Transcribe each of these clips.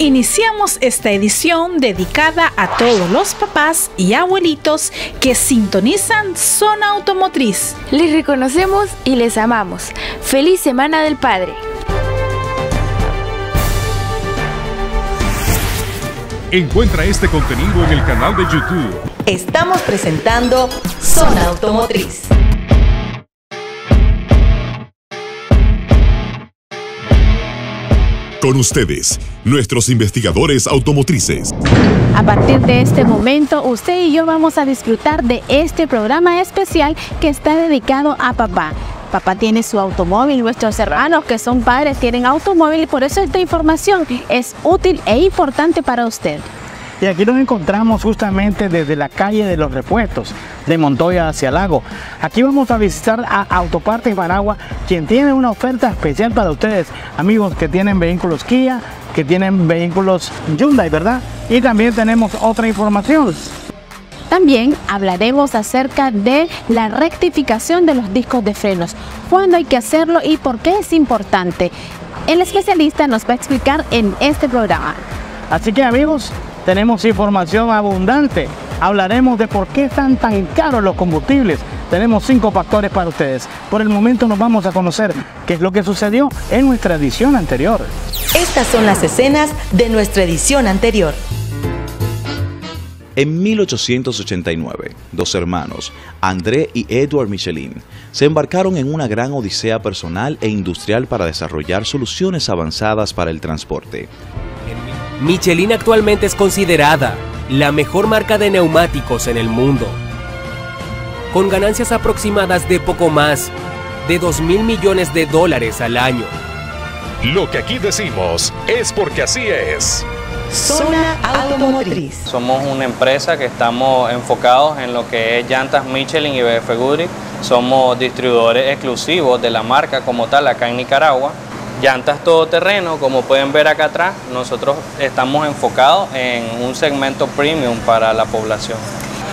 Iniciamos esta edición dedicada a todos los papás y abuelitos que sintonizan Zona Automotriz. Les reconocemos y les amamos. Feliz Semana del Padre. Encuentra este contenido en el canal de YouTube. Estamos presentando Zona Automotriz. Con ustedes, nuestros investigadores automotrices. A partir de este momento, usted y yo vamos a disfrutar de este programa especial que está dedicado a papá. Papá tiene su automóvil, nuestros hermanos que son padres tienen automóvil y por eso esta información es útil e importante para usted. Y aquí nos encontramos justamente desde la calle de los repuestos, de Montoya hacia Lago. Aquí vamos a visitar a Autopartes Managua, quien tiene una oferta especial para ustedes, amigos que tienen vehículos Kia, que tienen vehículos Hyundai, ¿verdad? Y también tenemos otra información. También hablaremos acerca de la rectificación de los discos de frenos, cuándo hay que hacerlo y por qué es importante. El especialista nos va a explicar en este programa. Así que amigos, tenemos información abundante. Hablaremos de por qué están tan caros los combustibles. Tenemos cinco factores para ustedes. Por el momento nos vamos a conocer qué es lo que sucedió en nuestra edición anterior. Estas son las escenas de nuestra edición anterior. En 1889, dos hermanos, André y Edward Michelin, se embarcaron en una gran odisea personal e industrial para desarrollar soluciones avanzadas para el transporte. Michelin actualmente es considerada la mejor marca de neumáticos en el mundo, con ganancias aproximadas de poco más de 2 mil millones de dólares al año. Lo que aquí decimos es porque así es. Zona Automotriz. Somos una empresa que estamos enfocados en lo que es llantas Michelin y BF Goodrich. Somos distribuidores exclusivos de la marca como tal acá en Nicaragua. Llantas todoterreno, como pueden ver acá atrás, nosotros estamos enfocados en un segmento premium para la población.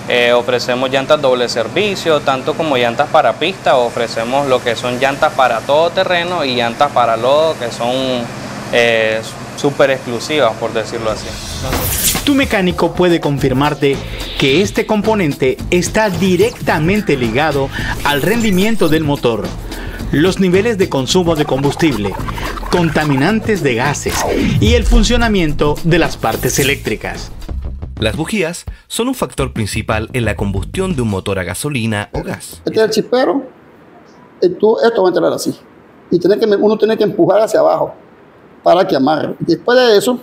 Eh, ofrecemos llantas doble servicio, tanto como llantas para pista, ofrecemos lo que son llantas para todo terreno y llantas para lodo, que son eh, súper exclusivas, por decirlo así. Tu mecánico puede confirmarte que este componente está directamente ligado al rendimiento del motor, los niveles de consumo de combustible, contaminantes de gases y el funcionamiento de las partes eléctricas. Las bujías son un factor principal en la combustión de un motor a gasolina o gas. Este es el chispero, esto, esto va a entrar así. Y tiene que, uno tiene que empujar hacia abajo para que amarre. Después de eso,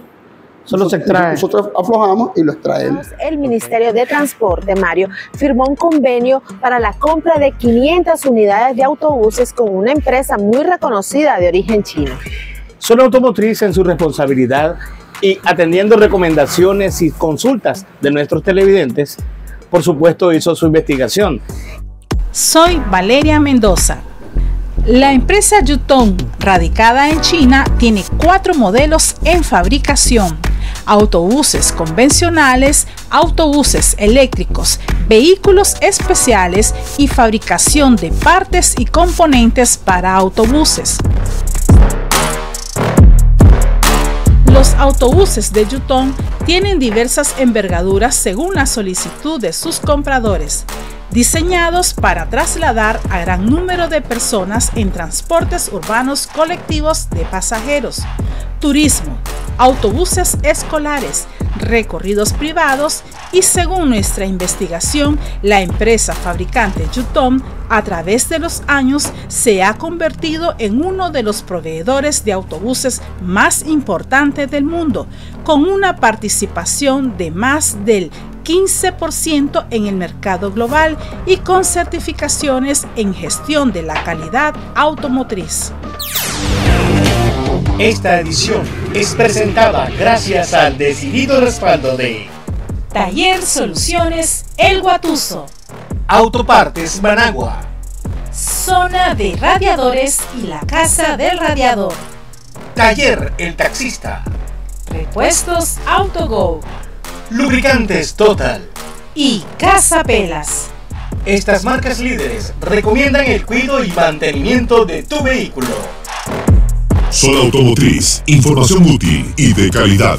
Solo se extrae. nosotros aflojamos y lo extraemos. El Ministerio de Transporte, Mario, firmó un convenio para la compra de 500 unidades de autobuses con una empresa muy reconocida de origen chino. Zona Automotriz en su responsabilidad y atendiendo recomendaciones y consultas de nuestros televidentes, por supuesto hizo su investigación. Soy Valeria Mendoza. La empresa Yutong, radicada en China, tiene cuatro modelos en fabricación. Autobuses convencionales, autobuses eléctricos, vehículos especiales y fabricación de partes y componentes para autobuses. Los autobuses de Yutong tienen diversas envergaduras según la solicitud de sus compradores, diseñados para trasladar a gran número de personas en transportes urbanos colectivos de pasajeros, turismo, autobuses escolares, recorridos privados y según nuestra investigación, la empresa fabricante Yutong a través de los años se ha convertido en uno de los proveedores de autobuses más importantes del mundo, con una participación de más del 15% en el mercado global y con certificaciones en gestión de la calidad automotriz. Esta edición es presentada gracias al decidido respaldo de Taller Soluciones El Guatuso, Autopartes Managua, Zona de Radiadores y la Casa del Radiador, Taller El Taxista, Repuestos Autogo. Lubricantes Total. Y Casa Pelas. Estas marcas líderes recomiendan el cuidado y mantenimiento de tu vehículo. Sol Automotriz, información útil y de calidad.